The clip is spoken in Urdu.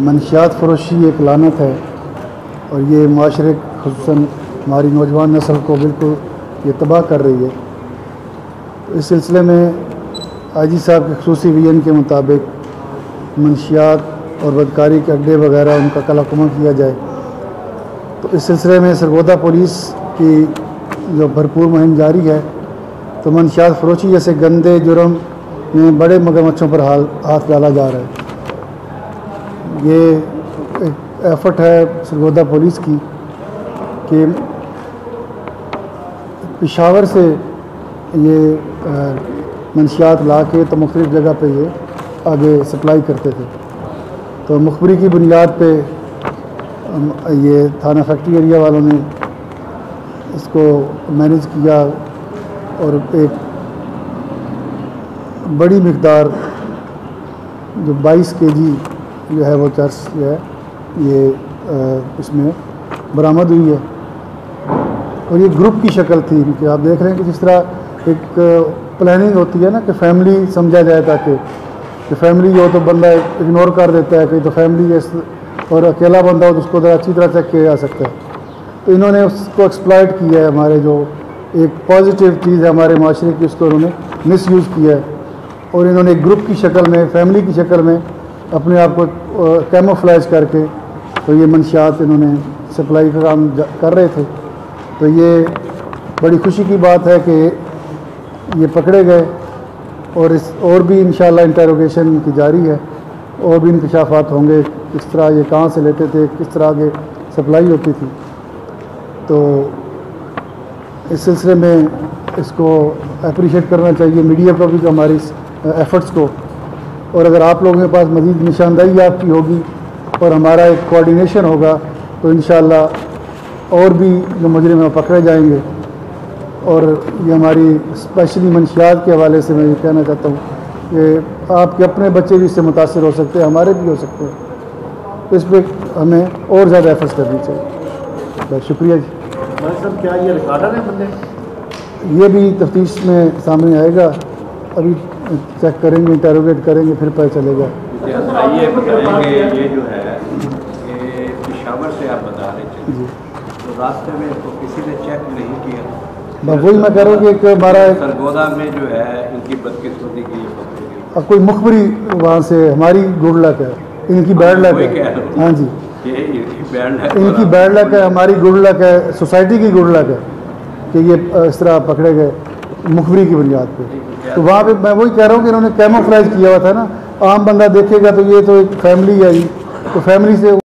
منشیات فروشی ایک لانت ہے اور یہ معاشرے خصوصاً ہماری نوجوان نسل کو بالکل یہ تباہ کر رہی ہے۔ اس سلسلے میں آئی جی صاحب کے خصوصی ویژن کے مطابق منشیات اور بدکاری کے اڈے وغیرہ ان کا کلاکمہ کیا جائے۔ تو اس سلسلے میں سرگودا پولیس کی جو بھرپور مہم جاری ہے، تو منشیات فروشی جیسے گندے جرم میں بڑے مگرمچھوں پر ہاتھ ڈالا جا رہا ہے۔ یہ ایک ایفرٹ ہے سرگودا پولیس کی کہ پشاور سے یہ منشیات لا کے تو مختلف جگہ پہ یہ آگے سپلائی کرتے تھے۔ تو مخبری کی بنیاد پہ یہ تھانہ فیکٹری ایریا والوں نے اس کو مینیج کیا اور ایک بڑی مقدار جو بائیس کے جی جو ہے وہ چرس جو ہے یہ اس میں برآمد ہوئی ہے۔ اور یہ گروپ کی شکل تھی، کہ آپ دیکھ رہے ہیں کہ جس طرح ایک پلاننگ ہوتی ہے نا، کہ فیملی سمجھا جائے تاکہ، کہ فیملی جو ہو تو بندہ اگنور کر دیتا ہے کہ تو فیملی اور اکیلا بندہ ہو تو اس کو ذرا اچھی طرح چیک کیا جا سکتا ہے۔ تو انہوں نے اس کو ایکسپلائٹ کیا ہے، ہمارے جو ایک پازیٹیو چیز ہے ہمارے معاشرے کی، اس کو انہوں نے مس یوز کیا ہے۔ اور انہوں نے ایک گروپ کی شکل میں فیملی کی شکل میں اپنے آپ کو کیمو کر کے تو یہ منشیات انہوں نے سپلائی کا کام کر رہے تھے۔ تو یہ بڑی خوشی کی بات ہے کہ یہ پکڑے گئے اور اس، اور بھی انشاءاللہ انٹروگیشن کی جاری ہے۔ اور بھی انکشافات ہوں گے، کس طرح یہ کہاں سے لیتے تھے، کس طرح آگے سپلائی ہوتی تھی۔ تو اس سلسلے میں اس کو اپریشیٹ کرنا چاہیے۔ میڈیا کو بھی ہماری ایفرٹس کو اور اگر آپ لوگوں کے پاس مزید نشاندہی آپ کی ہوگی اور ہمارا ایک کوآڈینیشن ہوگا تو انشاءاللہ اور بھی جو مجرم ہیں پکڑے جائیں گے۔ اور یہ ہماری اسپیشلی منشیات کے حوالے سے میں یہ کہنا چاہتا ہوں کہ آپ کے اپنے بچے بھی اس سے متاثر ہو سکتے ہیں ہمارے بھی ہو سکتے ہیں۔ اس پہ ہمیں اور زیادہ ایفرٹس کرنی چاہیے۔ بہت شکریہ جی۔ کیا یہ ریکارڈر ہے بندے؟ یہ بھی تفتیش میں سامنے آئے گا۔ ابھی چیک کریں گے انٹروگیٹ کریں گے پھر پتہ چلے گا۔ آئیے بتائیں گے یہ جو ہے کہ پشاور سے آپ بتا رہے تھے جی۔ تو راستے میں تو کسی نے چیک نہیں کیا۔ بس وہی میں کہہ رہا ہوں کہ ایک ہمارا سرگودا میں جو ہے ان کی بدقسمتی کی اب کوئی مخبری وہاں سے ہماری گڈ لک ہے ان کی بیڈ لک ہے۔ ہاں جی۔ ان کی بیڈ لک ہے ہماری گڈ لک ہے سوسائٹی کی گڈ لک ہے کہ یہ اس طرح پکڑے گئے۔ مخبری کی بنیاد پہ۔ تو وہاں پہ میں وہی کہہ رہا ہوں کہ انہوں نے کیموفلائز کیا ہوا تھا نا۔ عام بندہ دیکھے گا تو یہ تو ایک فیملی ہے ہی۔ تو فیملی سے